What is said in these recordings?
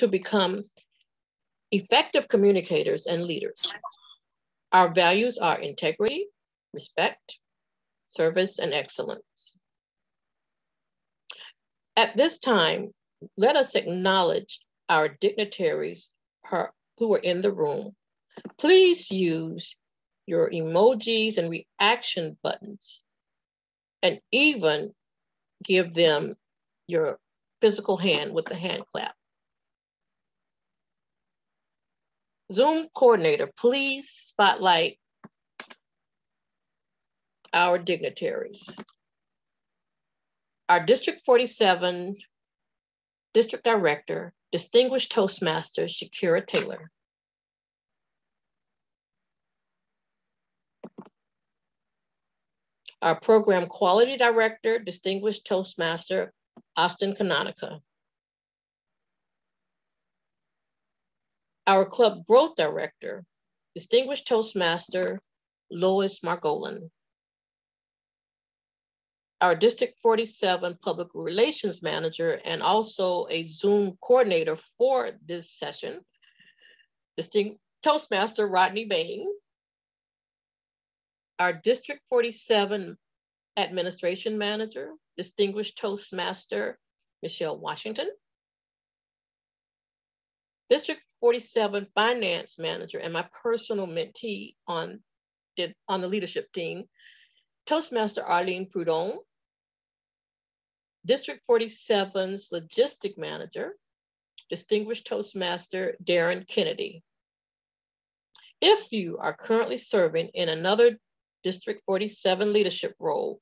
to become effective communicators and leaders. Our values are integrity, respect, service, and excellence. At this time, let us acknowledge our dignitaries who are in the room. Please use your emojis and reaction buttons and even give them your physical hand with the hand clap. Zoom coordinator, please spotlight our dignitaries. Our District 47 District Director, Distinguished Toastmaster Shakira Taylor. Our Program Quality Director, Distinguished Toastmaster Austin Canonica. Our Club Growth Director, Distinguished Toastmaster Lois Margolin. Our District 47 Public Relations Manager and also a Zoom coordinator for this session, distinguished Toastmaster Rodney Bain, our District 47 Administration Manager, Distinguished Toastmaster Michelle Washington, District 47 Finance Manager and my personal mentee on, on the leadership team, Toastmaster Arlene Prudhomme, District 47's logistic manager, Distinguished Toastmaster Darren Kennedy. If you are currently serving in another District 47 leadership role,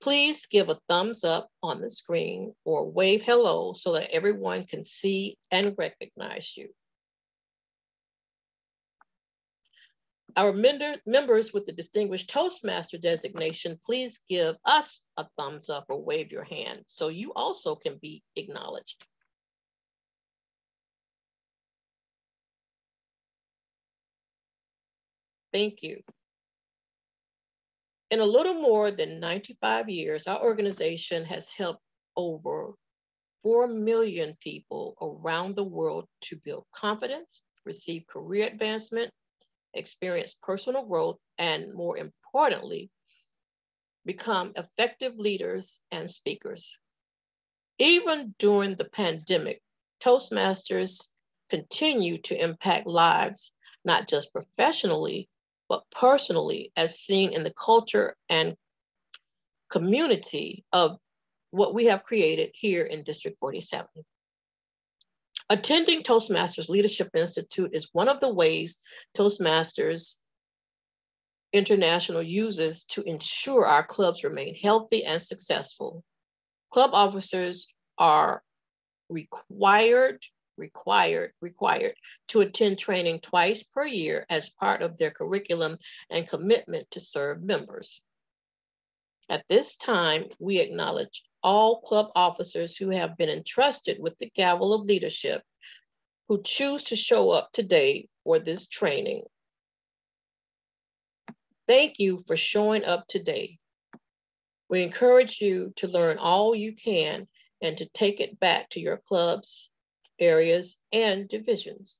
please give a thumbs up on the screen or wave hello so that everyone can see and recognize you. Our members with the Distinguished Toastmaster designation, please give us a thumbs up or wave your hand so you also can be acknowledged. Thank you. In a little more than 95 years, our organization has helped over 4 million people around the world to build confidence, receive career advancement, experience personal growth, and more importantly, become effective leaders and speakers. Even during the pandemic, Toastmasters continue to impact lives, not just professionally, but personally, as seen in the culture and community of what we have created here in District 47. Attending Toastmasters Leadership Institute is one of the ways Toastmasters International uses to ensure our clubs remain healthy and successful. Club officers are required, required, required to attend training twice per year as part of their curriculum and commitment to serve members. At this time, we acknowledge all club officers who have been entrusted with the gavel of leadership who choose to show up today for this training. Thank you for showing up today. We encourage you to learn all you can and to take it back to your clubs, areas, and divisions.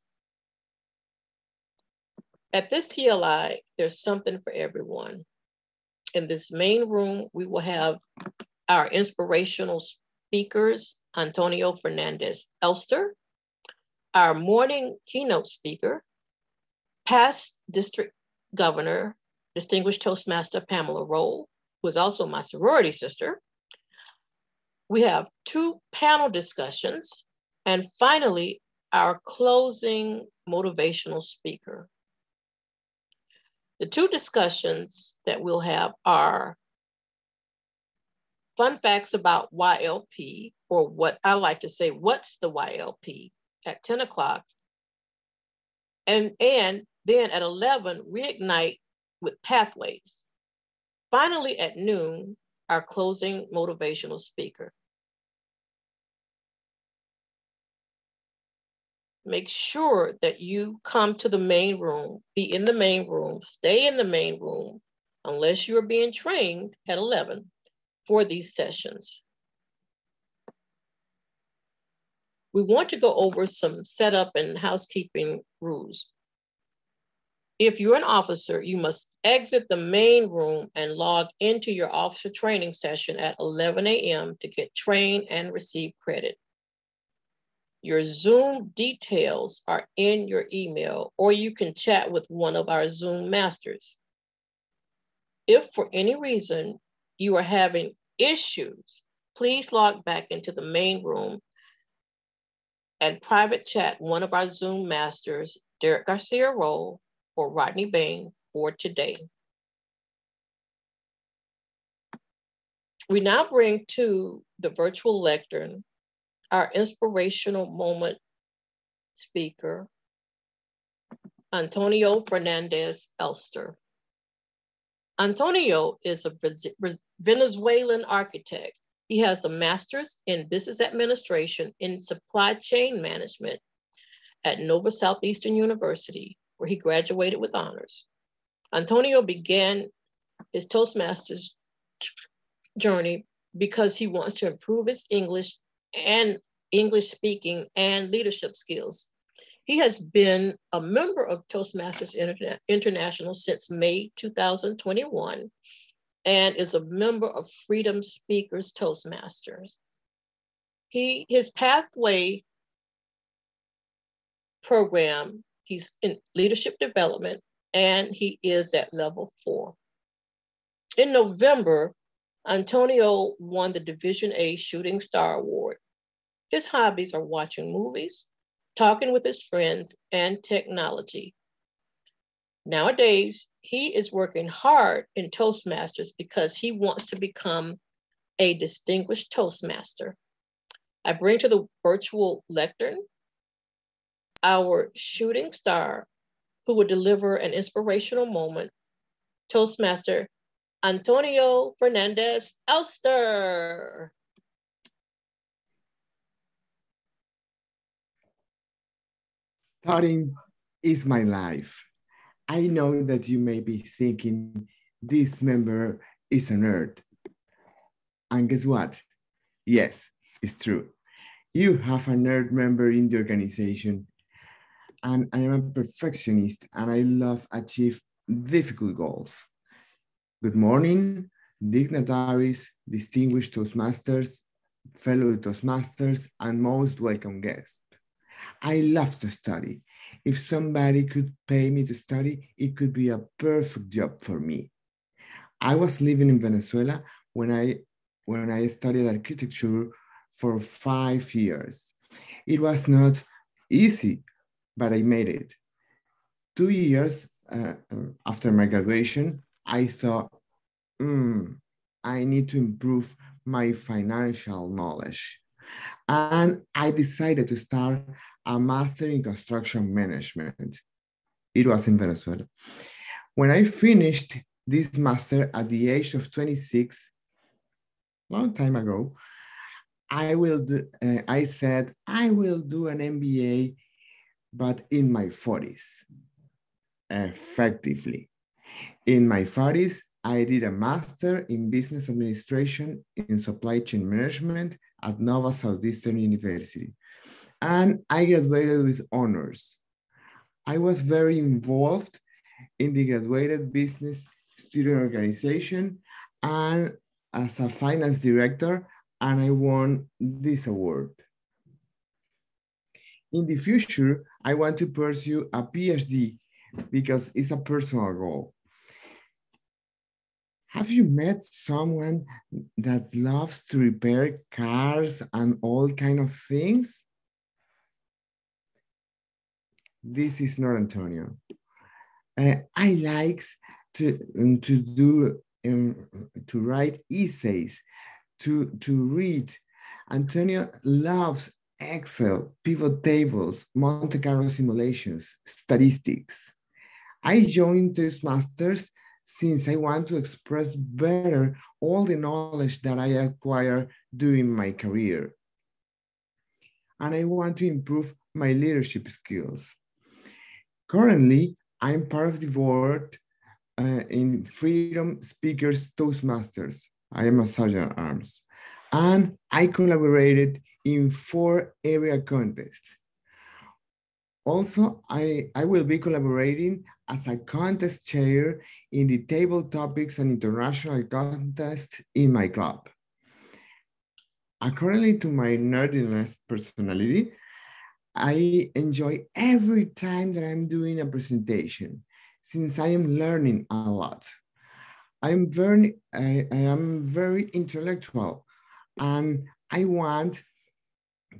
At this TLI, there's something for everyone. In this main room, we will have our inspirational speakers, Antonio Fernandez Elster, our morning keynote speaker, past district governor, distinguished Toastmaster Pamela Roll, who is also my sorority sister. We have two panel discussions, and finally, our closing motivational speaker. The two discussions that we'll have are fun facts about YLP, or what I like to say, what's the YLP at 10 o'clock. And, and then at 11, reignite with pathways. Finally, at noon, our closing motivational speaker. Make sure that you come to the main room, be in the main room, stay in the main room, unless you're being trained at 11 for these sessions. we want to go over some setup and housekeeping rules. If you're an officer, you must exit the main room and log into your officer training session at 11 a.m. to get trained and receive credit. Your Zoom details are in your email, or you can chat with one of our Zoom masters. If for any reason you are having issues, please log back into the main room and private chat one of our Zoom masters, Derek Garcia Roll, or Rodney Bain for today. We now bring to the virtual lectern our inspirational moment speaker, Antonio Fernandez Elster. Antonio is a Venezuelan architect. He has a master's in business administration in supply chain management at Nova Southeastern University where he graduated with honors. Antonio began his Toastmasters journey because he wants to improve his English and English speaking and leadership skills. He has been a member of Toastmasters Interna International since May 2021 and is a member of Freedom Speakers Toastmasters. He, his pathway program He's in leadership development and he is at level four. In November, Antonio won the Division A Shooting Star Award. His hobbies are watching movies, talking with his friends, and technology. Nowadays, he is working hard in Toastmasters because he wants to become a distinguished Toastmaster. I bring to the virtual lectern our shooting star who will deliver an inspirational moment, Toastmaster Antonio Fernandez Elster. Studying is my life. I know that you may be thinking this member is a nerd. And guess what? Yes, it's true. You have a nerd member in the organization and I am a perfectionist and I love achieve difficult goals. Good morning, dignitaries, distinguished Toastmasters, fellow Toastmasters, and most welcome guests. I love to study. If somebody could pay me to study, it could be a perfect job for me. I was living in Venezuela when I when I studied architecture for five years. It was not easy but I made it. Two years uh, after my graduation, I thought, mm, I need to improve my financial knowledge. And I decided to start a master in construction management. It was in Venezuela. When I finished this master at the age of 26, long time ago, I will do, uh, I said I will do an MBA but in my 40s, effectively. In my 40s, I did a master in business administration in supply chain management at Nova Southeastern University. And I graduated with honors. I was very involved in the graduated business student organization and as a finance director, and I won this award. In the future, I want to pursue a PhD because it's a personal goal. Have you met someone that loves to repair cars and all kind of things? This is not Antonio. Uh, I likes to, um, to do, um, to write essays, to, to read. Antonio loves Excel, pivot tables, Monte Carlo simulations, statistics. I joined Toastmasters since I want to express better all the knowledge that I acquire during my career. And I want to improve my leadership skills. Currently, I'm part of the board uh, in Freedom Speakers Toastmasters. I am a sergeant at arms. And I collaborated in four area contests. Also, I, I will be collaborating as a contest chair in the table topics and international contest in my club. According to my nerdiness personality, I enjoy every time that I'm doing a presentation since I am learning a lot. I'm very, I, I am very intellectual and I want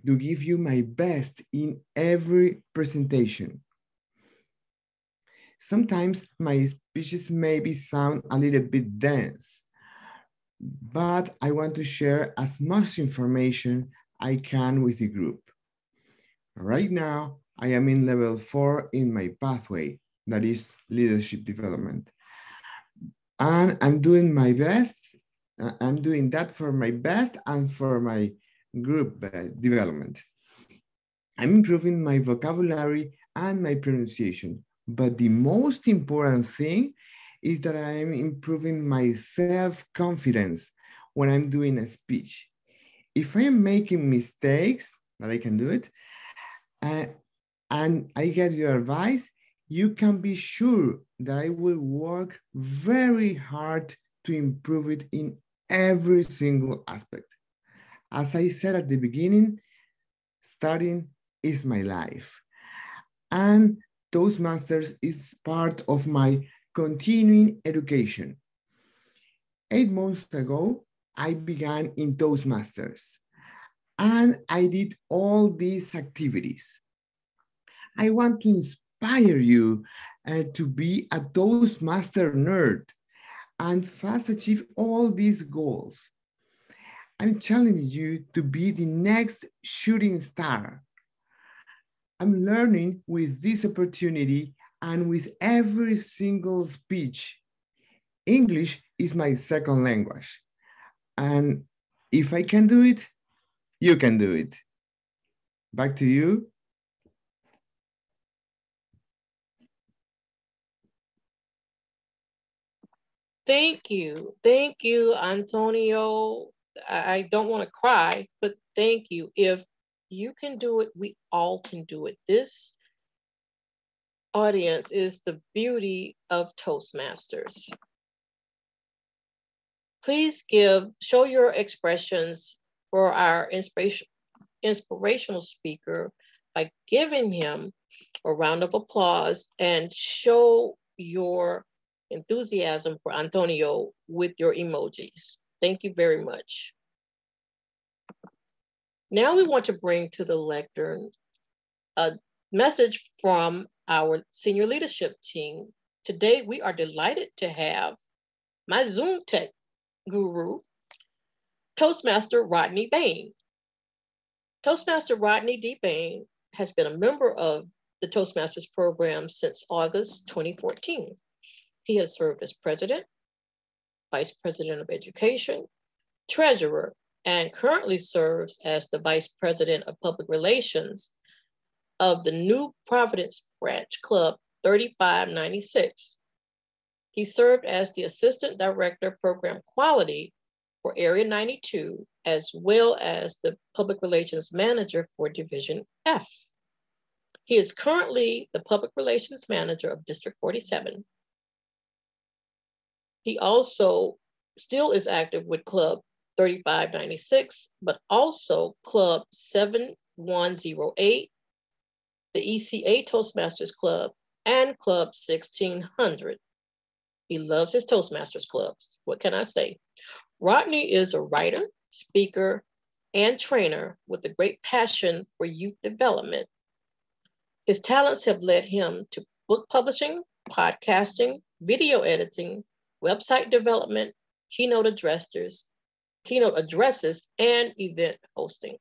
to give you my best in every presentation. Sometimes my speeches maybe sound a little bit dense, but I want to share as much information I can with the group. Right now, I am in level four in my pathway, that is leadership development. And I'm doing my best. I'm doing that for my best and for my group uh, development. I'm improving my vocabulary and my pronunciation. But the most important thing is that I'm improving my self-confidence when I'm doing a speech. If I am making mistakes, that I can do it, uh, and I get your advice, you can be sure that I will work very hard to improve it in every single aspect. As I said at the beginning, studying is my life. And Toastmasters is part of my continuing education. Eight months ago, I began in Toastmasters and I did all these activities. I want to inspire you uh, to be a Toastmaster nerd and fast achieve all these goals. I'm challenging you to be the next shooting star. I'm learning with this opportunity and with every single speech. English is my second language. And if I can do it, you can do it. Back to you. Thank you. Thank you, Antonio. I don't want to cry, but thank you. If you can do it, we all can do it. This audience is the beauty of Toastmasters. Please give, show your expressions for our inspiration, inspirational speaker by giving him a round of applause and show your enthusiasm for Antonio with your emojis. Thank you very much. Now we want to bring to the lectern a message from our senior leadership team. Today, we are delighted to have my Zoom tech guru, Toastmaster Rodney Bain. Toastmaster Rodney D. Bain has been a member of the Toastmasters program since August 2014. He has served as president, vice president of education, treasurer, and currently serves as the vice president of public relations of the New Providence Branch Club 3596. He served as the assistant director of program quality for Area 92, as well as the public relations manager for Division F. He is currently the public relations manager of District 47. He also still is active with Club 3596, but also Club 7108, the ECA Toastmasters Club, and Club 1600. He loves his Toastmasters clubs. What can I say? Rodney is a writer, speaker, and trainer with a great passion for youth development. His talents have led him to book publishing, podcasting, video editing, website development, keynote addressers, keynote addresses, and event hosting.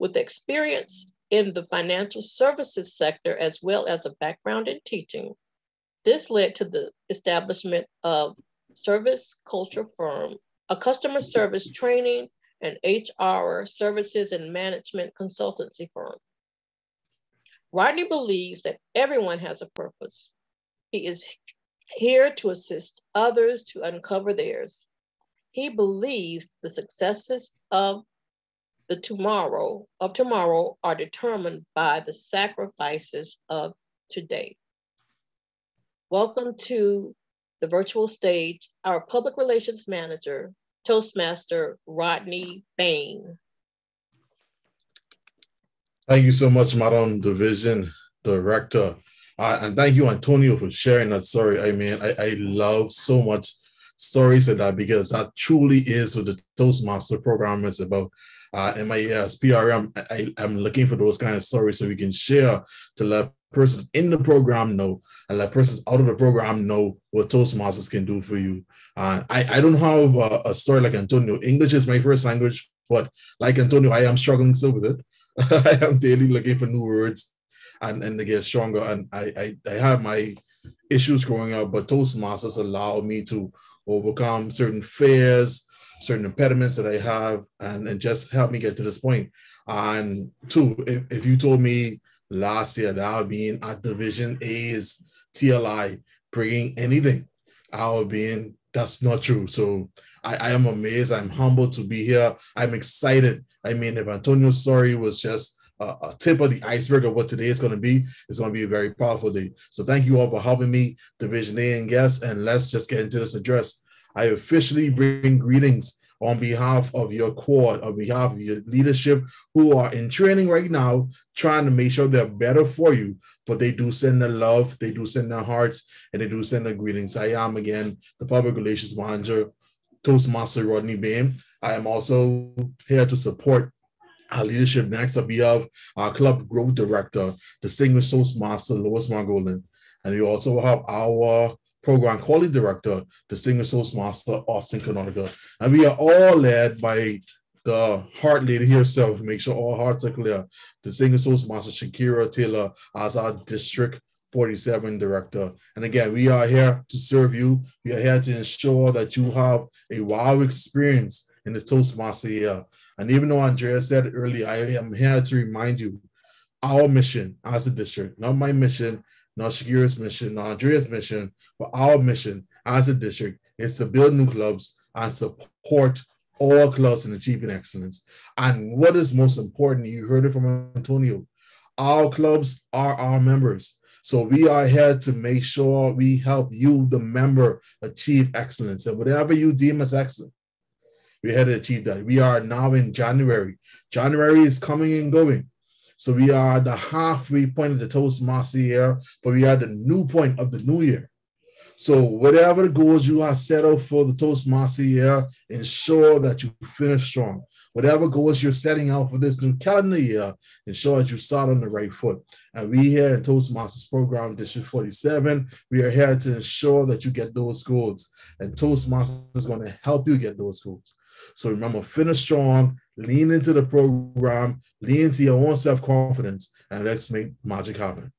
With experience in the financial services sector as well as a background in teaching, this led to the establishment of Service Culture Firm, a customer service training and HR services and management consultancy firm. Rodney believes that everyone has a purpose. He is here to assist others to uncover theirs. He believes the successes of the tomorrow of tomorrow are determined by the sacrifices of today. Welcome to the virtual stage, our public relations manager, Toastmaster Rodney Bain. Thank you so much, Madam Division Director. Uh, and thank you, Antonio, for sharing that story. I mean, I, I love so much stories of that because that truly is what the Toastmaster program is about. Uh, in my yes, PRM, I, I'm looking for those kind of stories so we can share to let persons in the program know and let persons out of the program know what Toastmasters can do for you. Uh, I, I don't have a, a story like Antonio. English is my first language, but like Antonio, I am struggling still with it. I am daily looking for new words and, and to get stronger. And I, I, I have my issues growing up, but Toastmasters allow me to overcome certain fears, certain impediments that I have, and, and just help me get to this point. And two, if, if you told me last year that I would be in at Division A's TLI bringing anything, I would be in, that's not true. So I, I am amazed. I'm humbled to be here. I'm excited. I mean, if Antonio's story was just a, a tip of the iceberg of what today is going to be, it's going to be a very powerful day. So thank you all for having me, Division A and guests, and let's just get into this address. I officially bring greetings on behalf of your quad, on behalf of your leadership who are in training right now, trying to make sure they're better for you. But they do send their love, they do send their hearts, and they do send their greetings. I am again the public relations manager Toastmaster Rodney Bain. I am also here to support our leadership. Next up, we have our club growth director, the distinguished Toastmaster Lois Margolin. And we also have our program quality director, the distinguished Toastmaster Austin Canonica. And we are all led by the heart lady herself, make sure all hearts are clear. the Distinguished Toastmaster Shakira Taylor as our district 47 director. And again, we are here to serve you. We are here to ensure that you have a wow experience in the Toastmaster year. And even though Andrea said earlier, I am here to remind you our mission as a district, not my mission, not Shakira's mission, not Andrea's mission, but our mission as a district is to build new clubs and support all clubs in achieving excellence. And what is most important, you heard it from Antonio, our clubs are our members. So we are here to make sure we help you, the member, achieve excellence. And whatever you deem as excellent, we're here to achieve that. We are now in January. January is coming and going. So we are the halfway point of the Toastmaster year, but we are the new point of the new year. So whatever goals you have set out for the Toastmaster year, ensure that you finish strong. Whatever goals you're setting out for this new calendar year, ensure that you start on the right foot. And we here in Toastmasters Program District 47, we are here to ensure that you get those goals. And Toastmasters is going to help you get those goals. So remember, finish strong, lean into the program, lean into your own self-confidence, and let's make magic happen.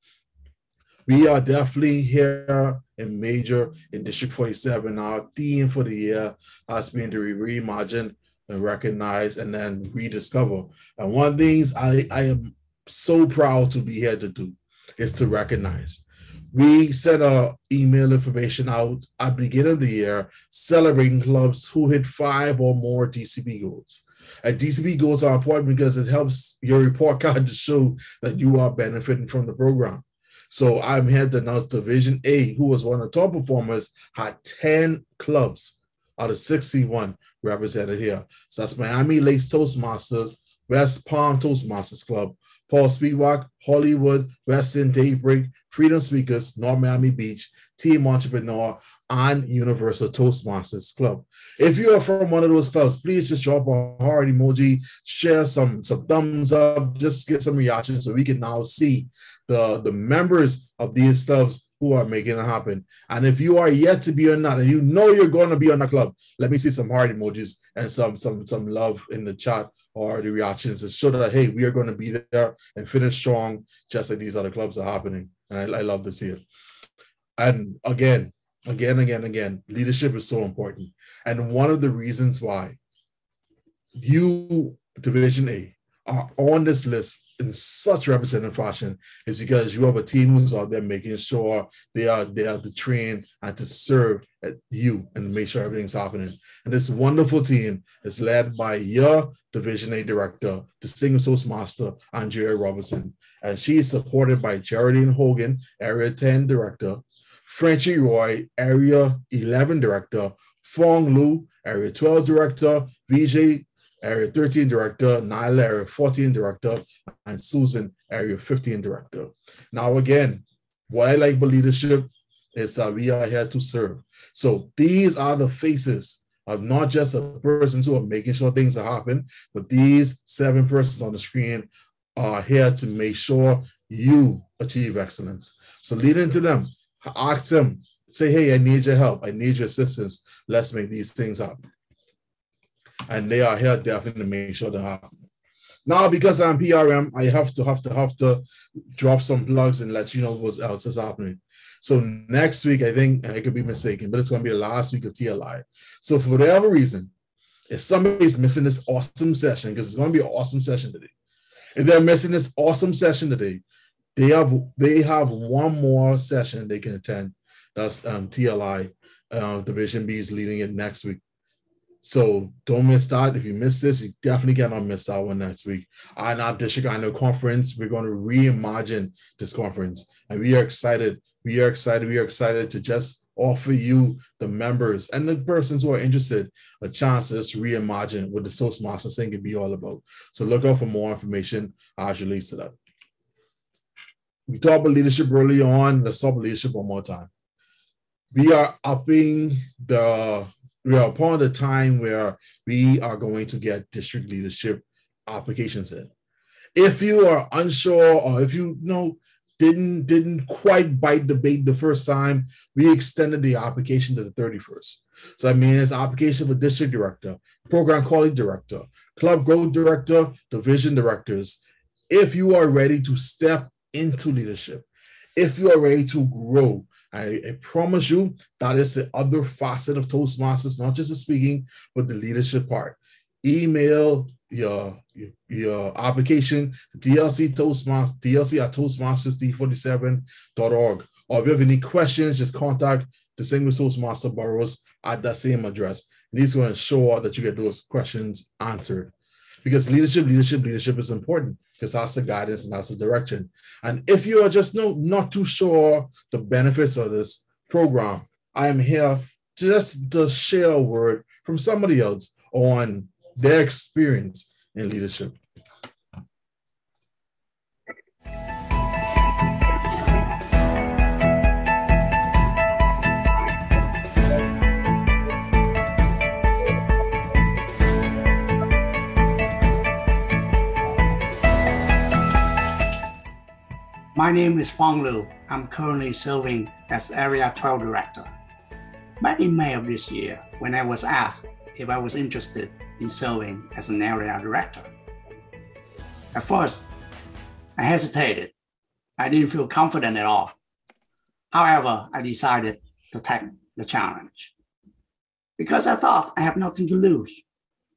We are definitely here in major in District 47. Our theme for the year has been to reimagine and recognize and then rediscover. And one of the things I, I am so proud to be here to do is to recognize. We sent our email information out at the beginning of the year celebrating clubs who hit five or more DCB goals. And DCB goals are important because it helps your report card to show that you are benefiting from the program. So I'm here to announce Division A, who was one of the top performers, had 10 clubs out of 61 represented here. So that's Miami Lakes Toastmasters, West Palm Toastmasters Club, Paul Speedwalk, Hollywood, Weston Daybreak, Freedom Speakers, North Miami Beach, Team Entrepreneur, and Universal Toastmasters Club. If you are from one of those clubs, please just drop a heart emoji, share some, some thumbs up, just get some reactions so we can now see the, the members of these clubs who are making it happen. And if you are yet to be or not, and you know you're going to be on the club, let me see some heart emojis and some some some love in the chat or the reactions to show that hey, we are going to be there and finish strong, just like these other clubs are happening. And I, I love to see it. And again, again, again, again, leadership is so important. And one of the reasons why you, Division A, are on this list in such representative fashion is because you have a team who's out there making sure they are there to train and to serve at you and make sure everything's happening. And this wonderful team is led by your Division A Director, the single source master Andrea Robertson. And she is supported by Geraldine Hogan, Area 10 Director, Frenchie Roy, Area 11 Director, Fong Lu, Area 12 Director, VJ Area 13 Director, Nyla, Area 14 Director, and Susan, Area 15 Director. Now, again, what I like about leadership is that we are here to serve. So these are the faces of not just the persons who are making sure things are happening, but these seven persons on the screen are here to make sure you achieve excellence. So lead into them, ask them, say, hey, I need your help, I need your assistance. Let's make these things happen and they are here definitely to make sure that happen. Now, because I'm PRM, I have to have to have to drop some plugs and let you know what else is happening. So next week, I think I could be mistaken, but it's going to be the last week of TLI. So for whatever reason, if somebody's missing this awesome session, because it's going to be an awesome session today, if they're missing this awesome session today, they have they have one more session they can attend. That's um, TLI. Uh, Division B is leading it next week. So don't miss out. If you miss this, you definitely cannot miss out one next week. And our district annual conference, we're going to reimagine this conference. And we are excited. We are excited. We are excited to just offer you, the members and the persons who are interested, a chance to just reimagine what the Toastmasters thing could be all about. So look out for more information as you release it up. We talked about leadership early on. Let's talk about leadership one more time. We are upping the we are upon the time where we are going to get district leadership applications in. If you are unsure or if you, you know didn't didn't quite bite the bait the first time, we extended the application to the 31st. So I mean it's application for district director, program quality director, club growth director, division directors. If you are ready to step into leadership, if you are ready to grow, I, I, promise you that is the other facet of Toastmasters, not just the speaking, but the leadership part. Email your your, your application DLC Toastmasters, DLC at Toastmasters-D47.org. Or if you have any questions, just contact the single Toastmaster Burrows at that same address. And he's going to ensure that you get those questions answered. Because leadership, leadership, leadership is important because that's the guidance and that's the direction. And if you are just no, not too sure the benefits of this program, I am here just to share a word from somebody else on their experience in leadership. My name is Fong Lu. I'm currently serving as Area 12 Director. Back in May of this year, when I was asked if I was interested in serving as an Area Director. At first, I hesitated. I didn't feel confident at all. However, I decided to take the challenge because I thought I have nothing to lose,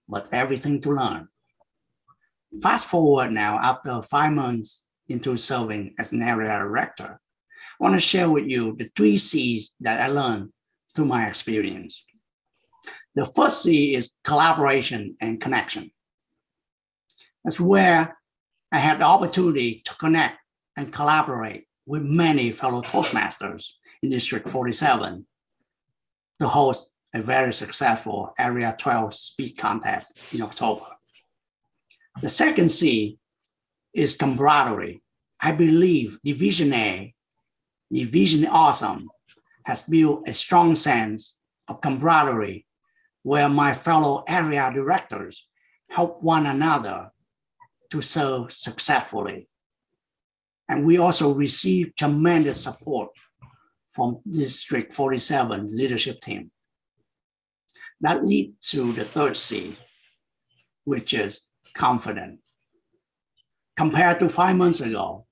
but everything to learn. Fast forward now, after five months into serving as an area director, I want to share with you the three C's that I learned through my experience. The first C is collaboration and connection. That's where I had the opportunity to connect and collaborate with many fellow Toastmasters in District 47 to host a very successful Area 12 speed Contest in October. The second C is camaraderie. I believe Division A, Division Awesome, has built a strong sense of camaraderie where my fellow area directors help one another to serve successfully. And we also receive tremendous support from District 47 leadership team. That leads to the third C, which is confidence compared to five months ago,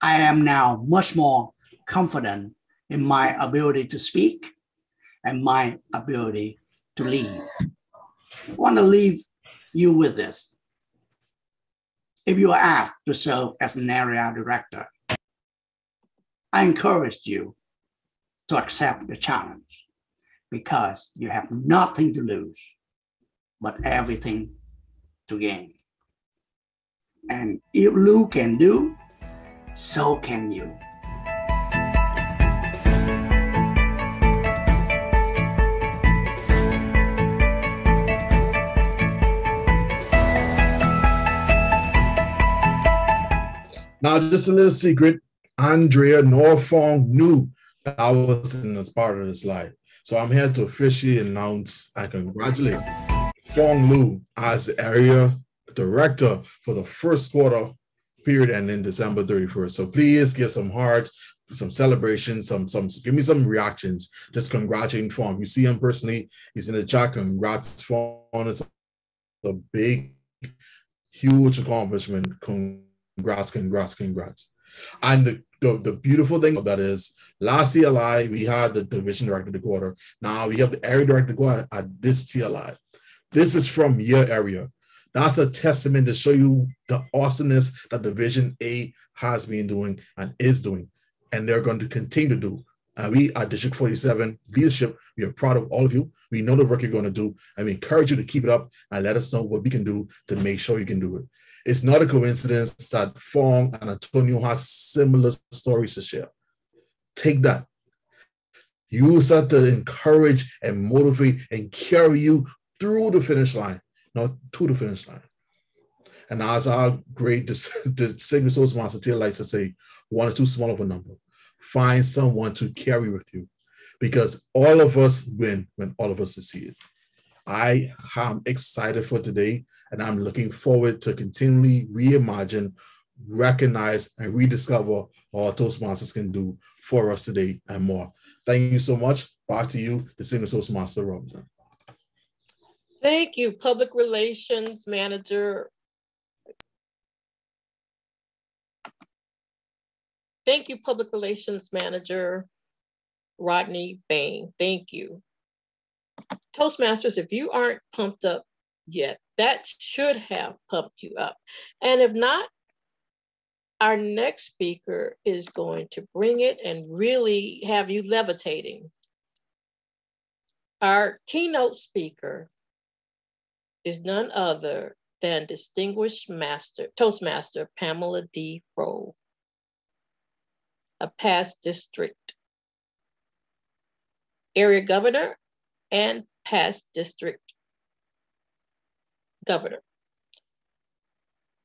I am now much more confident in my ability to speak and my ability to lead. I want to leave you with this. if you are asked to serve as an area director, I encourage you to accept the challenge because you have nothing to lose, but everything to gain. And if Lou can do, so can you. Now, just a little secret Andrea nor Fong knew that I was in as part of this life. So I'm here to officially announce and congratulate Fong Lu as area director for the first quarter period and in December 31st. So please give some heart, some celebration, some some give me some reactions. Just congratulating Fong. You see him personally, he's in the chat. Congrats, Fong. It's a big, huge accomplishment. Congrats, congrats, congrats. And the, the, the, beautiful thing of that is last TLI, we had the division director of the quarter. Now we have the area director quarter at this TLI. This is from your area. That's a testament to show you the awesomeness that Division A has been doing and is doing, and they're going to continue to do. And we at District 47 leadership, we are proud of all of you. We know the work you're going to do, and we encourage you to keep it up and let us know what we can do to make sure you can do it. It's not a coincidence that Fong and Antonio have similar stories to share. Take that. Use that to encourage and motivate and carry you through the finish line, not to the finish line. And as our great the secret source master Taylor likes to say, one is too small of a number. Find someone to carry with you because all of us win when all of us succeed. I am excited for today and I'm looking forward to continually reimagine, recognize, and rediscover what Toastmasters can do for us today and more. Thank you so much. Back to you, the Senior Toastmaster Robinson. Thank you, Public Relations Manager. Thank you, Public Relations Manager Rodney Bain. Thank you. Toastmasters, if you aren't pumped up yet, that should have pumped you up. And if not, our next speaker is going to bring it and really have you levitating. Our keynote speaker is none other than distinguished master, Toastmaster Pamela D. Rowe, a past district area governor and past district governor.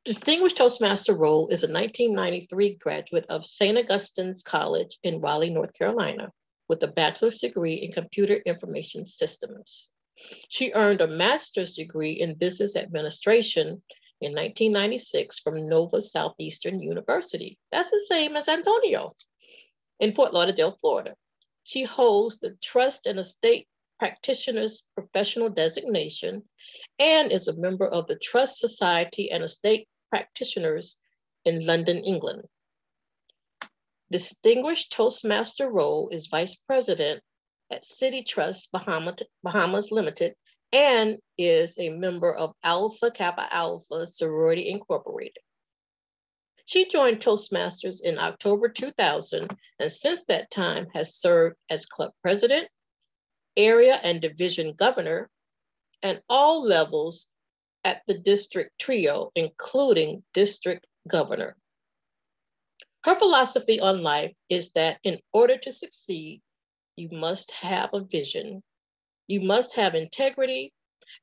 Distinguished Toastmaster Rowe is a 1993 graduate of St. Augustine's College in Raleigh, North Carolina, with a bachelor's degree in computer information systems. She earned a master's degree in business administration in 1996 from Nova Southeastern University. That's the same as Antonio in Fort Lauderdale, Florida. She holds the Trust and Estate Practitioner's Professional Designation and is a member of the Trust Society and Estate Practitioners in London, England. Distinguished Toastmaster Rowe is Vice President at Citi Trust Bahamas Limited and is a member of Alpha Kappa Alpha Sorority Incorporated. She joined Toastmasters in October 2000 and since that time has served as club president area and division governor, and all levels at the district trio, including district governor. Her philosophy on life is that in order to succeed, you must have a vision, you must have integrity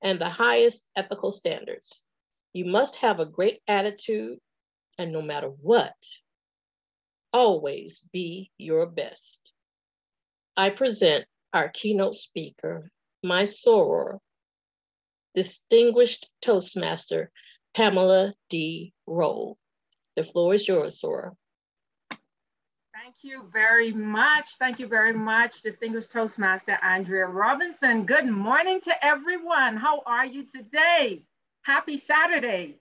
and the highest ethical standards. You must have a great attitude, and no matter what, always be your best. I present our keynote speaker, my soror, distinguished Toastmaster, Pamela D. Roll. The floor is yours, soror. Thank you very much. Thank you very much, distinguished Toastmaster Andrea Robinson. Good morning to everyone. How are you today? Happy Saturday.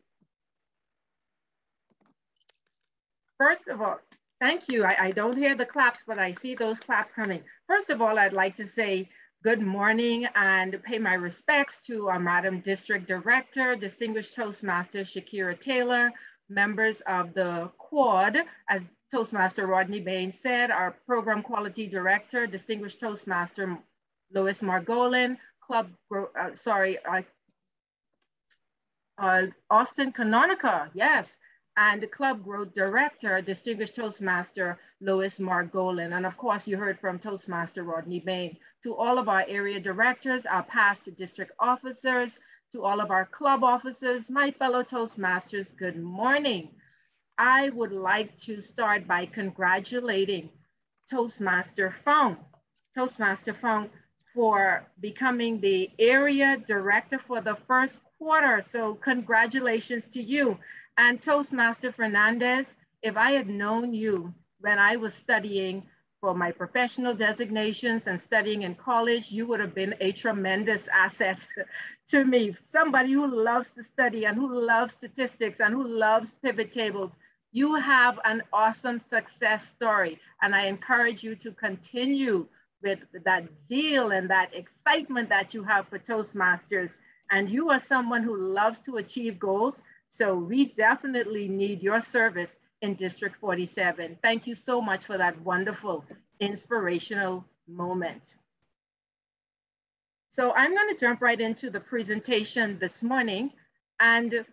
First of all, Thank you. I, I, don't hear the claps, but I see those claps coming. First of all, I'd like to say good morning and pay my respects to our Madam District Director, Distinguished Toastmaster Shakira Taylor, members of the quad, as Toastmaster Rodney Bain said, our program quality director, distinguished Toastmaster Lois Margolin, club, uh, sorry, uh, uh, Austin Canonica, yes, and club growth director, distinguished Toastmaster Lois Margolin. And of course, you heard from Toastmaster Rodney Bain. To all of our area directors, our past district officers, to all of our club officers, my fellow Toastmasters, good morning. I would like to start by congratulating Toastmaster Fong. Toastmaster Fong for becoming the area director for the first quarter. So congratulations to you. And Toastmaster Fernandez, if I had known you when I was studying for my professional designations and studying in college, you would have been a tremendous asset to me. Somebody who loves to study and who loves statistics and who loves pivot tables. You have an awesome success story. And I encourage you to continue with that zeal and that excitement that you have for Toastmasters. And you are someone who loves to achieve goals. So we definitely need your service in District 47. Thank you so much for that wonderful, inspirational moment. So I'm gonna jump right into the presentation this morning. And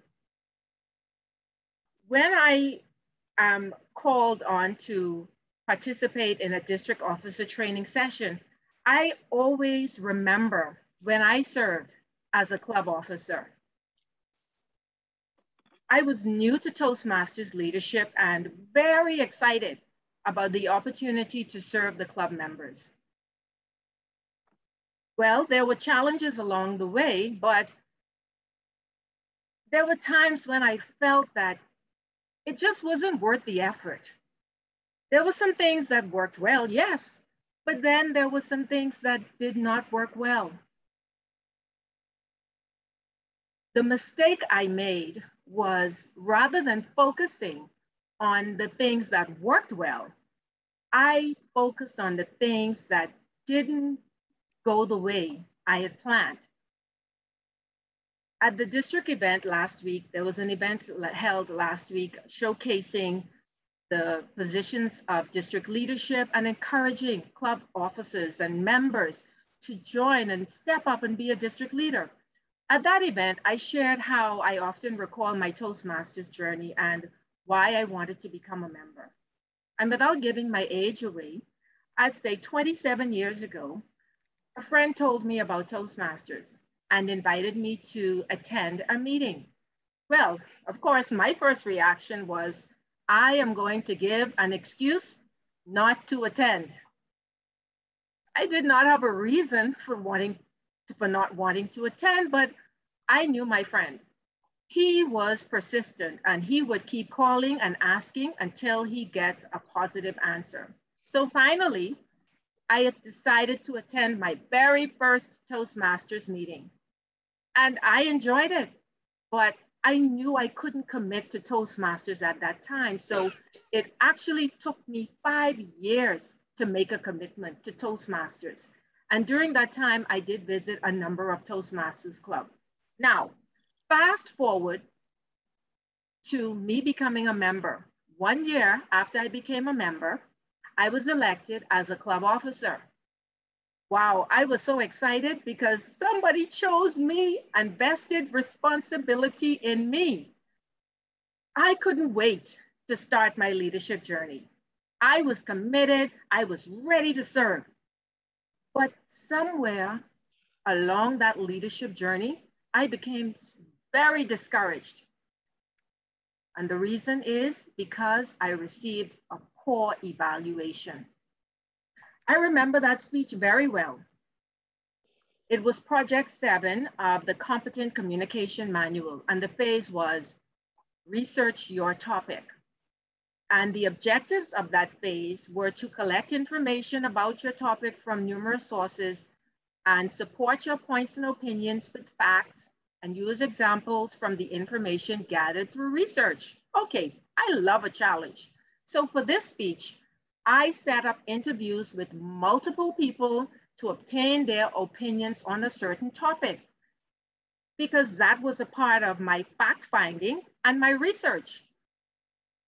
when I am called on to participate in a district officer training session, I always remember when I served as a club officer. I was new to Toastmasters leadership and very excited about the opportunity to serve the club members. Well, there were challenges along the way, but there were times when I felt that it just wasn't worth the effort. There were some things that worked well, yes, but then there were some things that did not work well. The mistake I made was rather than focusing on the things that worked well, I focused on the things that didn't go the way I had planned. At the district event last week, there was an event held last week showcasing the positions of district leadership and encouraging club officers and members to join and step up and be a district leader. At that event, I shared how I often recall my Toastmasters journey and why I wanted to become a member. And without giving my age away, I'd say 27 years ago, a friend told me about Toastmasters and invited me to attend a meeting. Well, of course, my first reaction was, I am going to give an excuse not to attend. I did not have a reason for wanting for not wanting to attend, but I knew my friend. He was persistent and he would keep calling and asking until he gets a positive answer. So finally, I had decided to attend my very first Toastmasters meeting. And I enjoyed it, but I knew I couldn't commit to Toastmasters at that time. So it actually took me five years to make a commitment to Toastmasters. And during that time, I did visit a number of Toastmasters Club. Now, fast forward to me becoming a member. One year after I became a member, I was elected as a club officer. Wow, I was so excited because somebody chose me and vested responsibility in me. I couldn't wait to start my leadership journey. I was committed, I was ready to serve. But somewhere along that leadership journey, I became very discouraged. And the reason is because I received a poor evaluation. I remember that speech very well. It was project seven of the Competent Communication Manual, and the phase was research your topic. And the objectives of that phase were to collect information about your topic from numerous sources and support your points and opinions with facts and use examples from the information gathered through research. Okay, I love a challenge. So for this speech, I set up interviews with multiple people to obtain their opinions on a certain topic because that was a part of my fact finding and my research.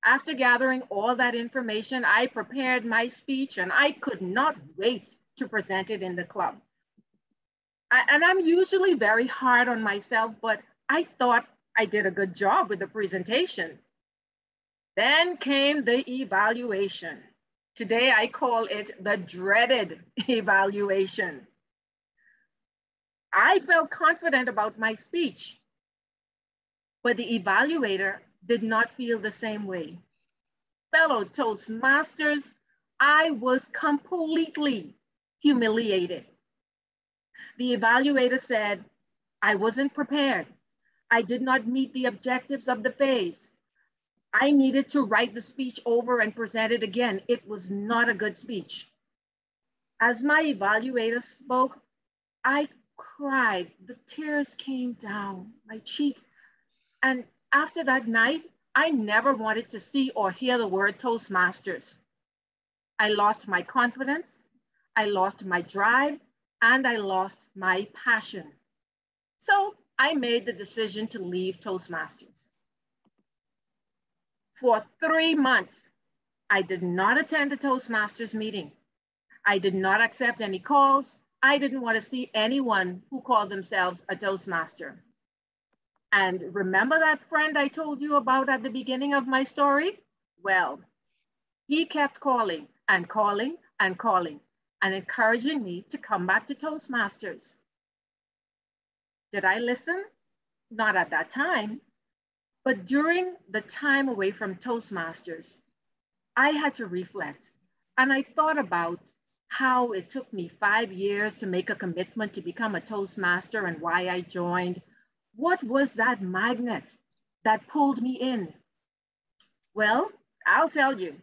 After gathering all that information, I prepared my speech and I could not wait to present it in the club. I, and I'm usually very hard on myself, but I thought I did a good job with the presentation. Then came the evaluation. Today I call it the dreaded evaluation. I felt confident about my speech, but the evaluator did not feel the same way. Fellow Toastmasters, I was completely humiliated. The evaluator said, I wasn't prepared. I did not meet the objectives of the phase. I needed to write the speech over and present it again. It was not a good speech. As my evaluator spoke, I cried. The tears came down my cheeks. And after that night, I never wanted to see or hear the word Toastmasters. I lost my confidence, I lost my drive, and I lost my passion. So I made the decision to leave Toastmasters. For three months, I did not attend a Toastmasters meeting. I did not accept any calls. I didn't want to see anyone who called themselves a Toastmaster. And remember that friend I told you about at the beginning of my story? Well, he kept calling and calling and calling and encouraging me to come back to Toastmasters. Did I listen? Not at that time, but during the time away from Toastmasters, I had to reflect and I thought about how it took me five years to make a commitment to become a Toastmaster and why I joined what was that magnet that pulled me in? Well, I'll tell you.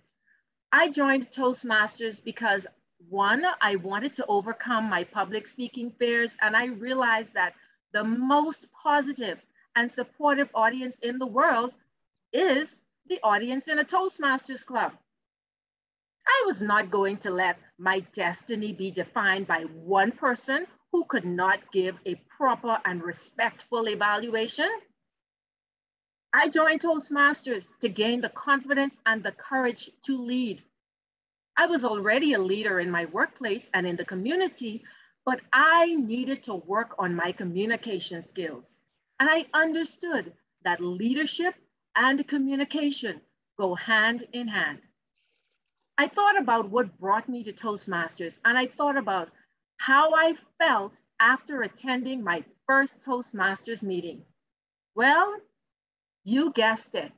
I joined Toastmasters because one, I wanted to overcome my public speaking fears, and I realized that the most positive and supportive audience in the world is the audience in a Toastmasters club. I was not going to let my destiny be defined by one person who could not give a proper and respectful evaluation. I joined Toastmasters to gain the confidence and the courage to lead. I was already a leader in my workplace and in the community, but I needed to work on my communication skills. And I understood that leadership and communication go hand in hand. I thought about what brought me to Toastmasters, and I thought about how I felt after attending my first Toastmasters meeting. Well, you guessed it.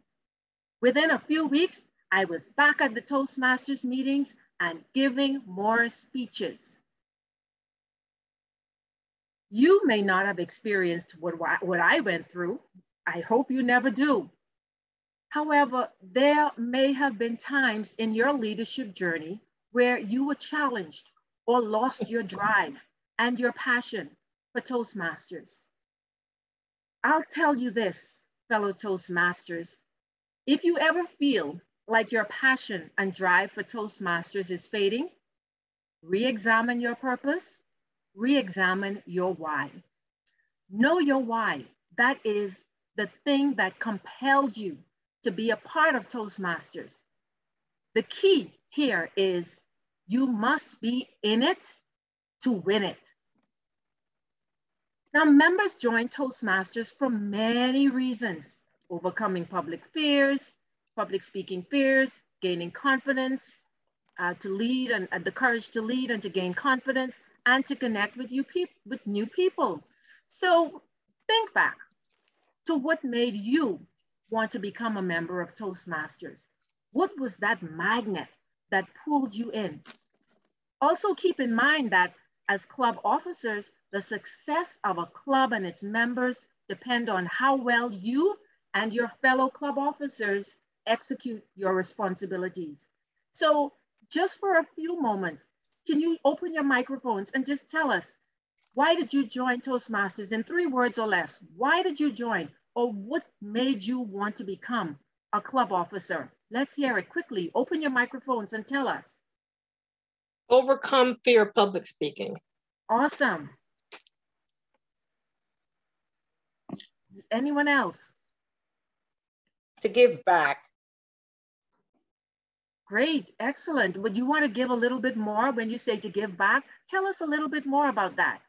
Within a few weeks, I was back at the Toastmasters meetings and giving more speeches. You may not have experienced what, what I went through. I hope you never do. However, there may have been times in your leadership journey where you were challenged or lost your drive and your passion for Toastmasters. I'll tell you this, fellow Toastmasters, if you ever feel like your passion and drive for Toastmasters is fading, re-examine your purpose, re-examine your why. Know your why. That is the thing that compelled you to be a part of Toastmasters. The key here is you must be in it to win it. Now, members join Toastmasters for many reasons, overcoming public fears, public speaking fears, gaining confidence, uh, to lead and the courage to lead and to gain confidence and to connect with you people with new people. So think back to what made you want to become a member of Toastmasters. What was that magnet that pulled you in? Also keep in mind that as club officers, the success of a club and its members depend on how well you and your fellow club officers execute your responsibilities. So just for a few moments, can you open your microphones and just tell us, why did you join Toastmasters in three words or less? Why did you join? Or what made you want to become a club officer? Let's hear it quickly. Open your microphones and tell us. Overcome fear of public speaking. Awesome. Anyone else? To give back. Great, excellent. Would you want to give a little bit more when you say to give back? Tell us a little bit more about that.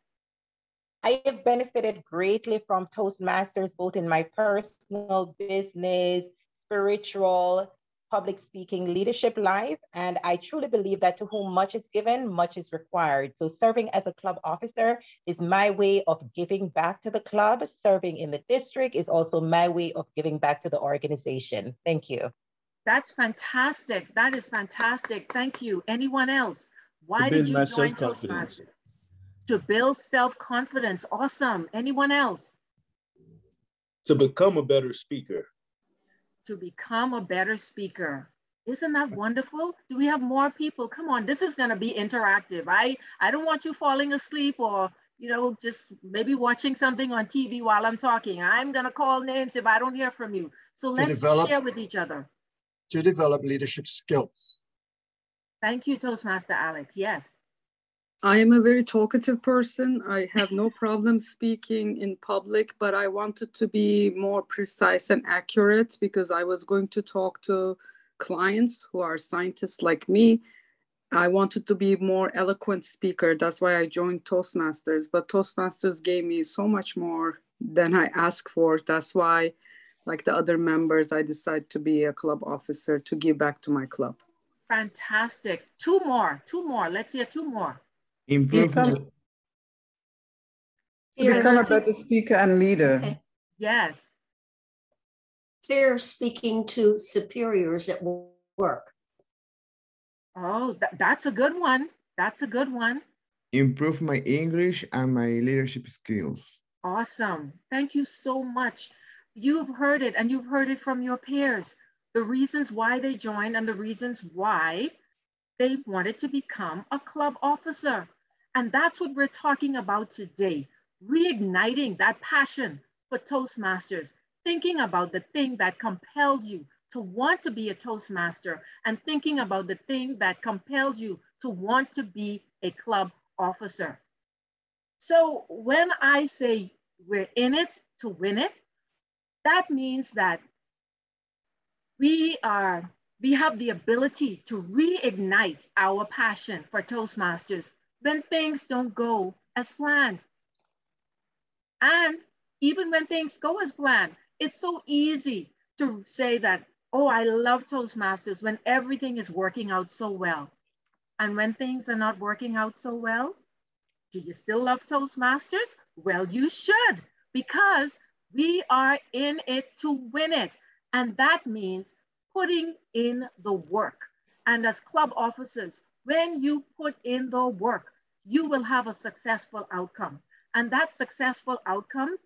I have benefited greatly from Toastmasters, both in my personal business, spiritual, public speaking leadership life. And I truly believe that to whom much is given, much is required. So serving as a club officer is my way of giving back to the club. Serving in the district is also my way of giving back to the organization. Thank you. That's fantastic. That is fantastic. Thank you. Anyone else? Why did you join Toastmasters? To build self-confidence. Awesome. Anyone else? To become a better speaker. To become a better speaker. Isn't that wonderful? Do we have more people? Come on, this is gonna be interactive. I, I don't want you falling asleep or you know, just maybe watching something on TV while I'm talking. I'm gonna call names if I don't hear from you. So let's develop, share with each other to develop leadership skills. Thank you, Toastmaster Alex. Yes. I am a very talkative person. I have no problem speaking in public, but I wanted to be more precise and accurate because I was going to talk to clients who are scientists like me. I wanted to be more eloquent speaker. That's why I joined Toastmasters, but Toastmasters gave me so much more than I asked for. That's why like the other members, I decided to be a club officer to give back to my club. Fantastic. Two more, two more. Let's hear two more. Improvement. Become, become a better speaker and leader. Okay. Yes. Fear speaking to superiors at work. Oh, th that's a good one. That's a good one. Improve my English and my leadership skills. Awesome. Thank you so much. You've heard it and you've heard it from your peers. The reasons why they joined and the reasons why they wanted to become a club officer. And that's what we're talking about today, reigniting that passion for Toastmasters, thinking about the thing that compelled you to want to be a Toastmaster and thinking about the thing that compelled you to want to be a club officer. So when I say we're in it to win it, that means that we are we have the ability to reignite our passion for Toastmasters when things don't go as planned. And even when things go as planned, it's so easy to say that, oh, I love Toastmasters when everything is working out so well. And when things are not working out so well, do you still love Toastmasters? Well, you should, because we are in it to win it. And that means putting in the work. And as club officers, when you put in the work, you will have a successful outcome. And that successful outcome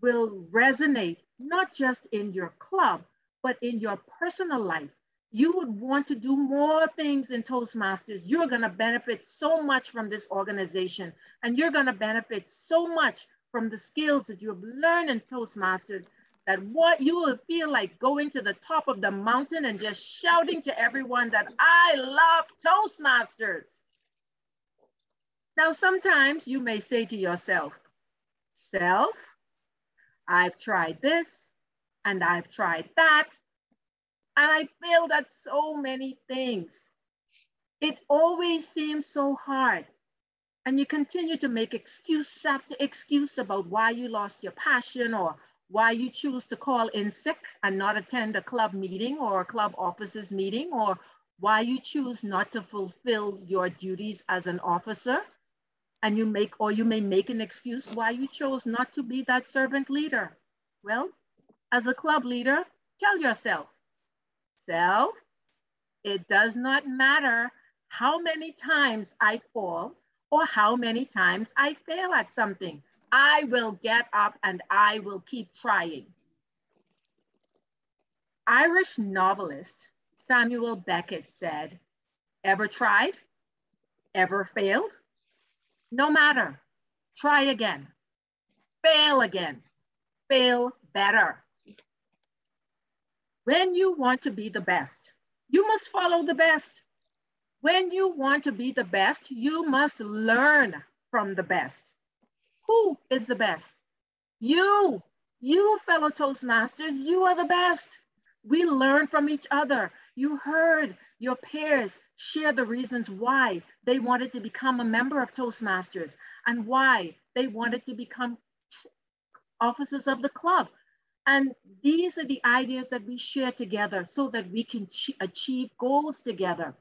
will resonate not just in your club, but in your personal life. You would want to do more things in Toastmasters. You're going to benefit so much from this organization, and you're going to benefit so much from the skills that you have learned in Toastmasters that what you will feel like going to the top of the mountain and just shouting to everyone that I love Toastmasters. Now, sometimes you may say to yourself, self, I've tried this and I've tried that, and I failed at so many things. It always seems so hard and you continue to make excuse after excuse about why you lost your passion or why you choose to call in sick and not attend a club meeting or a club officers meeting or why you choose not to fulfill your duties as an officer and you make or you may make an excuse why you chose not to be that servant leader well as a club leader tell yourself self it does not matter how many times i fall or how many times I fail at something. I will get up and I will keep trying. Irish novelist Samuel Beckett said, ever tried? Ever failed? No matter, try again, fail again, fail better. When you want to be the best, you must follow the best. When you want to be the best, you must learn from the best. Who is the best? You, you fellow Toastmasters, you are the best. We learn from each other. You heard, your peers share the reasons why they wanted to become a member of Toastmasters and why they wanted to become officers of the club. And these are the ideas that we share together so that we can achieve goals together.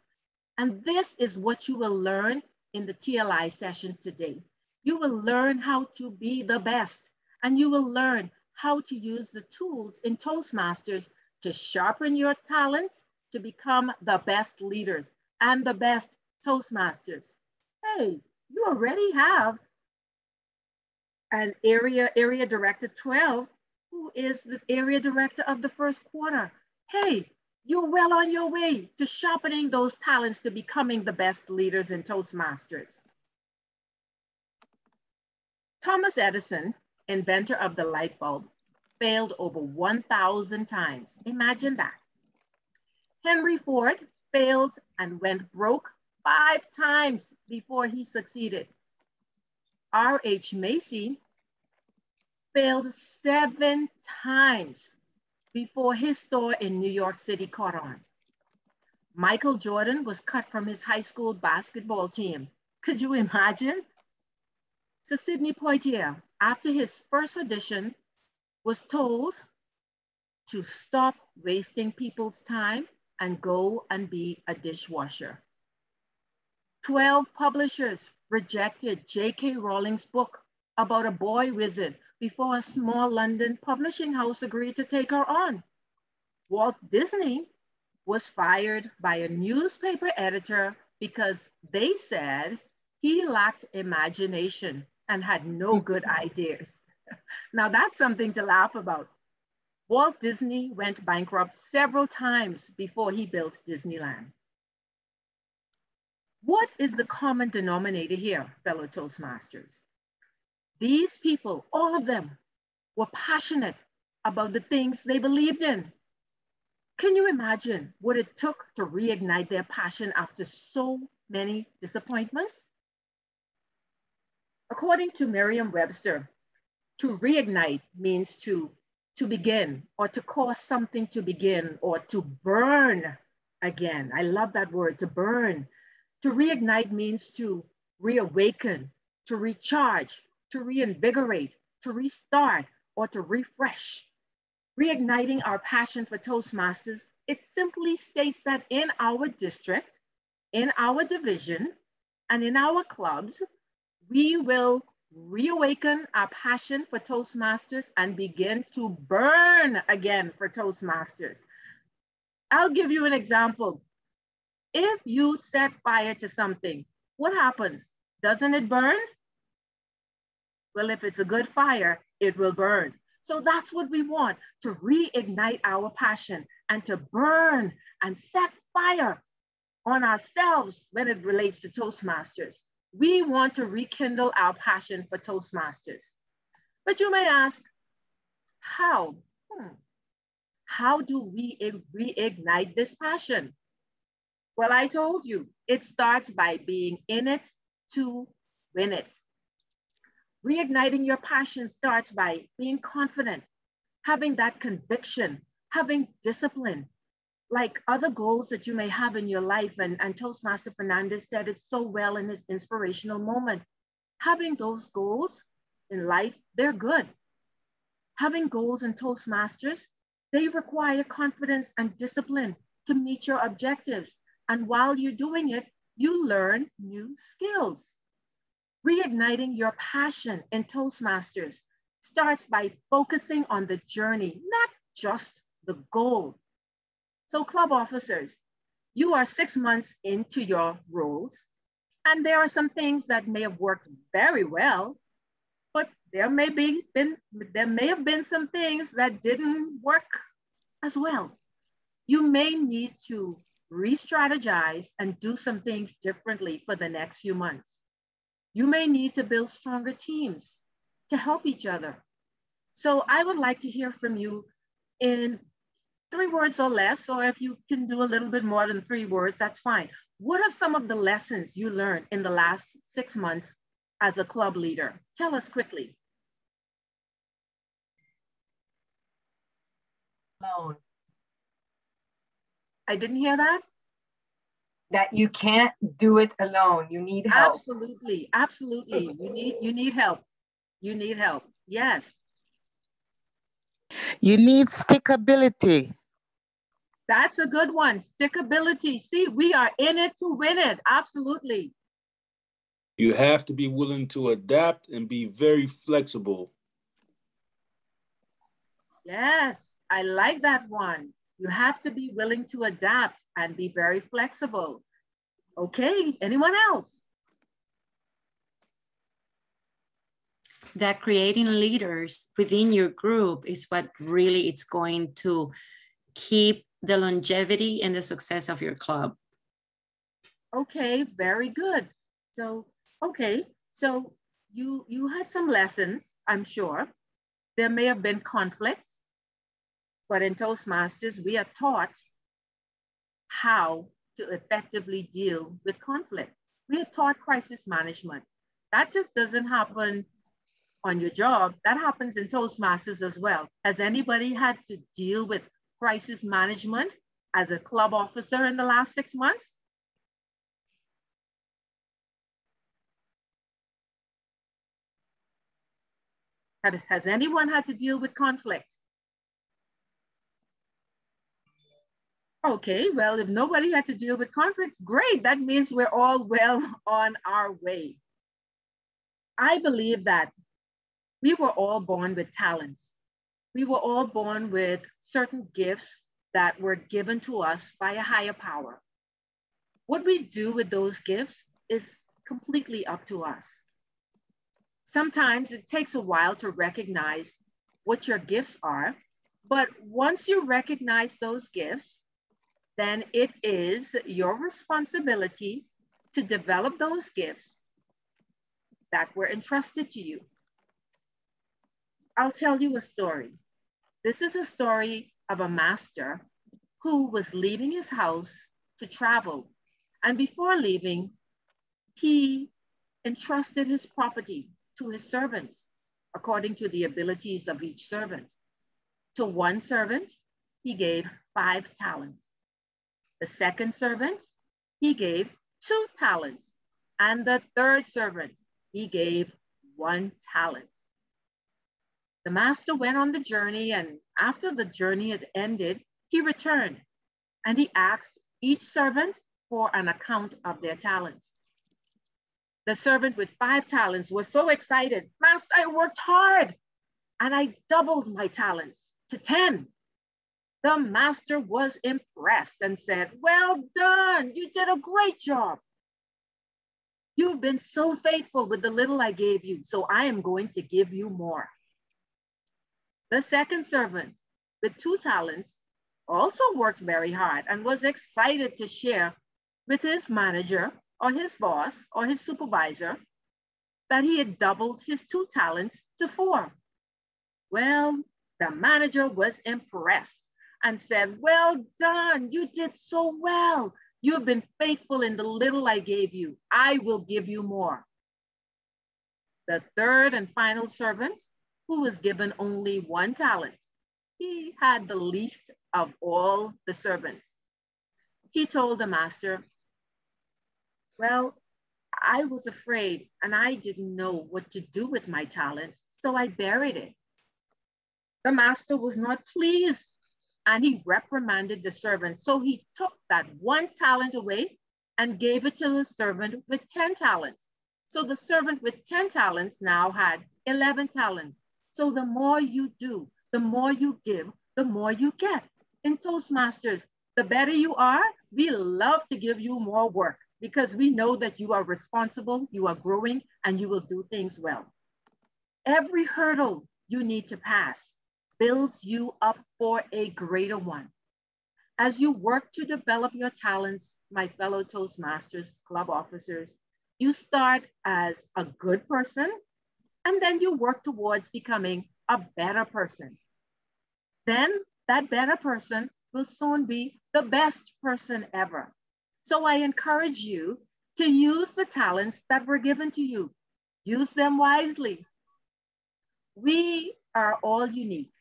And this is what you will learn in the TLI sessions today. You will learn how to be the best and you will learn how to use the tools in Toastmasters to sharpen your talents to become the best leaders and the best Toastmasters. Hey, you already have an area, area director 12, who is the area director of the first quarter. Hey, you're well on your way to sharpening those talents to becoming the best leaders in Toastmasters. Thomas Edison, inventor of the light bulb, failed over 1,000 times. Imagine that. Henry Ford failed and went broke five times before he succeeded. R.H. Macy failed seven times before his store in New York City caught on. Michael Jordan was cut from his high school basketball team. Could you imagine? So Sidney Poitier, after his first audition, was told to stop wasting people's time and go and be a dishwasher. 12 publishers rejected J.K. Rowling's book about a boy wizard before a small London publishing house agreed to take her on. Walt Disney was fired by a newspaper editor because they said he lacked imagination and had no hmm. good ideas. now that's something to laugh about. Walt Disney went bankrupt several times before he built Disneyland. What is the common denominator here, fellow Toastmasters? These people, all of them, were passionate about the things they believed in. Can you imagine what it took to reignite their passion after so many disappointments? According to Merriam-Webster, to reignite means to, to begin or to cause something to begin or to burn again. I love that word, to burn. To reignite means to reawaken, to recharge, to reinvigorate, to restart, or to refresh. Reigniting our passion for Toastmasters, it simply states that in our district, in our division, and in our clubs, we will reawaken our passion for Toastmasters and begin to burn again for Toastmasters. I'll give you an example. If you set fire to something, what happens? Doesn't it burn? Well, if it's a good fire, it will burn. So that's what we want to reignite our passion and to burn and set fire on ourselves when it relates to Toastmasters. We want to rekindle our passion for Toastmasters. But you may ask, how? Hmm. How do we reignite this passion? Well, I told you, it starts by being in it to win it. Reigniting your passion starts by being confident, having that conviction, having discipline, like other goals that you may have in your life. And, and Toastmaster Fernandez said it so well in his inspirational moment. Having those goals in life, they're good. Having goals in Toastmasters, they require confidence and discipline to meet your objectives. And while you're doing it, you learn new skills. Reigniting your passion in Toastmasters starts by focusing on the journey, not just the goal. So club officers, you are six months into your roles, and there are some things that may have worked very well, but there may be been there may have been some things that didn't work as well. You may need to re-strategize and do some things differently for the next few months. You may need to build stronger teams to help each other. So I would like to hear from you in three words or less, or if you can do a little bit more than three words, that's fine. What are some of the lessons you learned in the last six months as a club leader? Tell us quickly. Alone. I didn't hear that. that you can't do it alone. You need help. Absolutely, absolutely. You need you need help. You need help. Yes. You need stickability. That's a good one. Stickability. See, we are in it to win it. Absolutely. You have to be willing to adapt and be very flexible. Yes, I like that one. You have to be willing to adapt and be very flexible. Okay, anyone else? That creating leaders within your group is what really it's going to keep the longevity and the success of your club. Okay, very good. So, okay, so you you had some lessons, I'm sure. There may have been conflicts, but in Toastmasters, we are taught how to effectively deal with conflict. We are taught crisis management. That just doesn't happen on your job. That happens in Toastmasters as well. Has anybody had to deal with crisis management as a club officer in the last six months? Have, has anyone had to deal with conflict? Okay, well, if nobody had to deal with conflicts, great. That means we're all well on our way. I believe that we were all born with talents we were all born with certain gifts that were given to us by a higher power. What we do with those gifts is completely up to us. Sometimes it takes a while to recognize what your gifts are, but once you recognize those gifts, then it is your responsibility to develop those gifts that were entrusted to you. I'll tell you a story. This is a story of a master who was leaving his house to travel. And before leaving, he entrusted his property to his servants according to the abilities of each servant. To one servant, he gave five talents. The second servant, he gave two talents. And the third servant, he gave one talent. The master went on the journey, and after the journey had ended, he returned and he asked each servant for an account of their talent. The servant with five talents was so excited. Master, I worked hard and I doubled my talents to 10. The master was impressed and said, Well done, you did a great job. You've been so faithful with the little I gave you, so I am going to give you more. The second servant with two talents also worked very hard and was excited to share with his manager or his boss or his supervisor that he had doubled his two talents to four. Well, the manager was impressed and said, well done, you did so well. You have been faithful in the little I gave you. I will give you more. The third and final servant who was given only one talent. He had the least of all the servants. He told the master, well, I was afraid and I didn't know what to do with my talent, so I buried it. The master was not pleased and he reprimanded the servant. So he took that one talent away and gave it to the servant with 10 talents. So the servant with 10 talents now had 11 talents. So the more you do, the more you give, the more you get. In Toastmasters, the better you are, we love to give you more work because we know that you are responsible, you are growing, and you will do things well. Every hurdle you need to pass builds you up for a greater one. As you work to develop your talents, my fellow Toastmasters club officers, you start as a good person and then you work towards becoming a better person. Then that better person will soon be the best person ever. So I encourage you to use the talents that were given to you. Use them wisely. We are all unique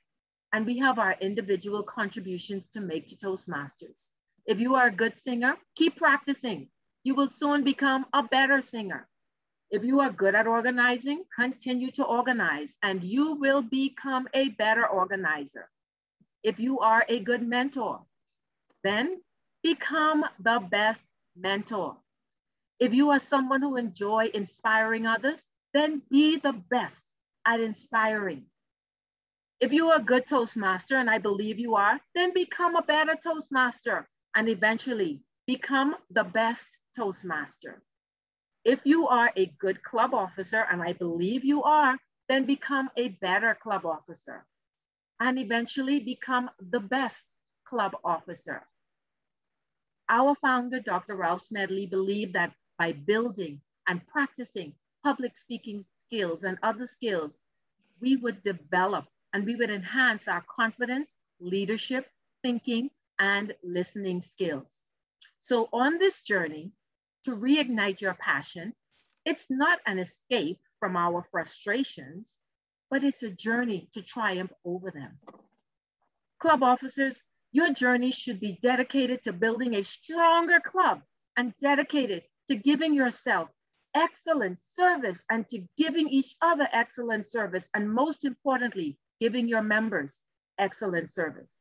and we have our individual contributions to make to Toastmasters. If you are a good singer, keep practicing. You will soon become a better singer. If you are good at organizing, continue to organize and you will become a better organizer. If you are a good mentor, then become the best mentor. If you are someone who enjoy inspiring others, then be the best at inspiring. If you are a good Toastmaster, and I believe you are, then become a better Toastmaster and eventually become the best Toastmaster. If you are a good club officer, and I believe you are, then become a better club officer and eventually become the best club officer. Our founder, Dr. Ralph Smedley, believed that by building and practicing public speaking skills and other skills, we would develop and we would enhance our confidence, leadership, thinking, and listening skills. So on this journey, to reignite your passion, it's not an escape from our frustrations, but it's a journey to triumph over them. Club officers, your journey should be dedicated to building a stronger club and dedicated to giving yourself excellent service and to giving each other excellent service. And most importantly, giving your members excellent service.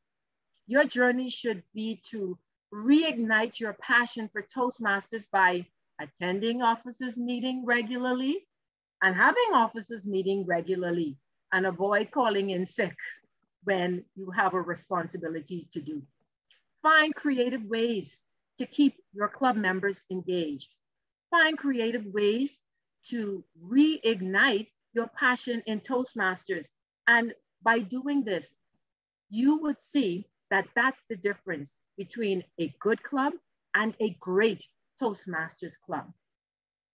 Your journey should be to reignite your passion for Toastmasters by attending officers meeting regularly and having officers meeting regularly and avoid calling in sick when you have a responsibility to do. Find creative ways to keep your club members engaged. Find creative ways to reignite your passion in Toastmasters. And by doing this, you would see that that's the difference between a good club and a great Toastmasters club.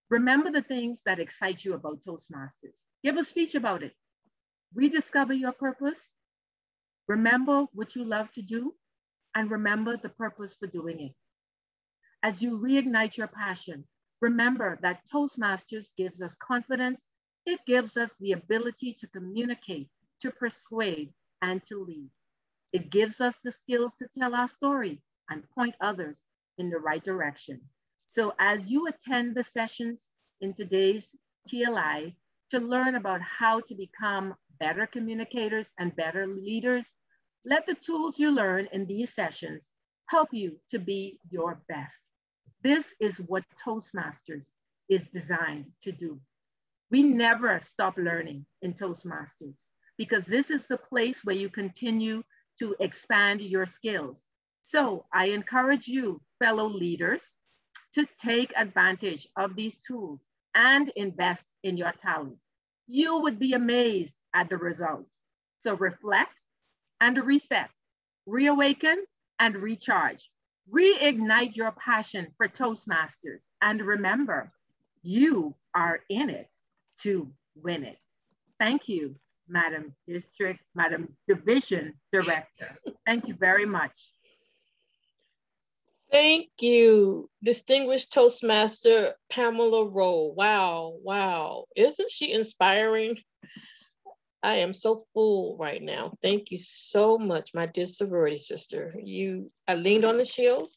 Remember the things that excite you about Toastmasters. Give a speech about it. Rediscover your purpose. Remember what you love to do and remember the purpose for doing it. As you reignite your passion, remember that Toastmasters gives us confidence. It gives us the ability to communicate, to persuade, and to lead. It gives us the skills to tell our story and point others in the right direction. So as you attend the sessions in today's TLI to learn about how to become better communicators and better leaders, let the tools you learn in these sessions help you to be your best. This is what Toastmasters is designed to do. We never stop learning in Toastmasters because this is the place where you continue to expand your skills. So I encourage you, fellow leaders, to take advantage of these tools and invest in your talent. You would be amazed at the results. So reflect and reset, reawaken and recharge. Reignite your passion for Toastmasters. And remember, you are in it to win it. Thank you. Madam District, Madam Division Director. Thank you very much. Thank you, distinguished Toastmaster Pamela Rowe. Wow, wow. Isn't she inspiring? I am so full right now. Thank you so much, my dear sorority sister. You, I leaned on the shield.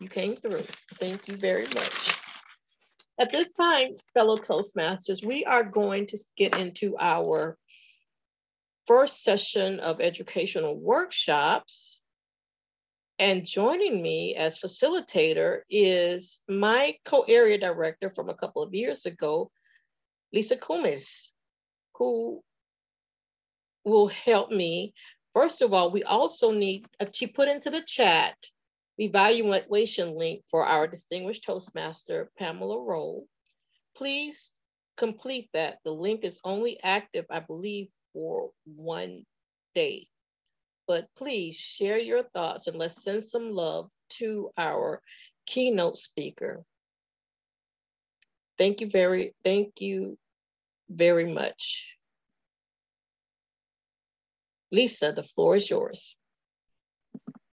You came through. Thank you very much. At this time, fellow Toastmasters, we are going to get into our first session of educational workshops. And joining me as facilitator is my co-area director from a couple of years ago, Lisa Kumis, who will help me. First of all, we also need, uh, she put into the chat, the evaluation link for our distinguished Toastmaster, Pamela Roll. Please complete that. The link is only active, I believe, for one day. But please share your thoughts and let's send some love to our keynote speaker. Thank you very, thank you very much. Lisa, the floor is yours.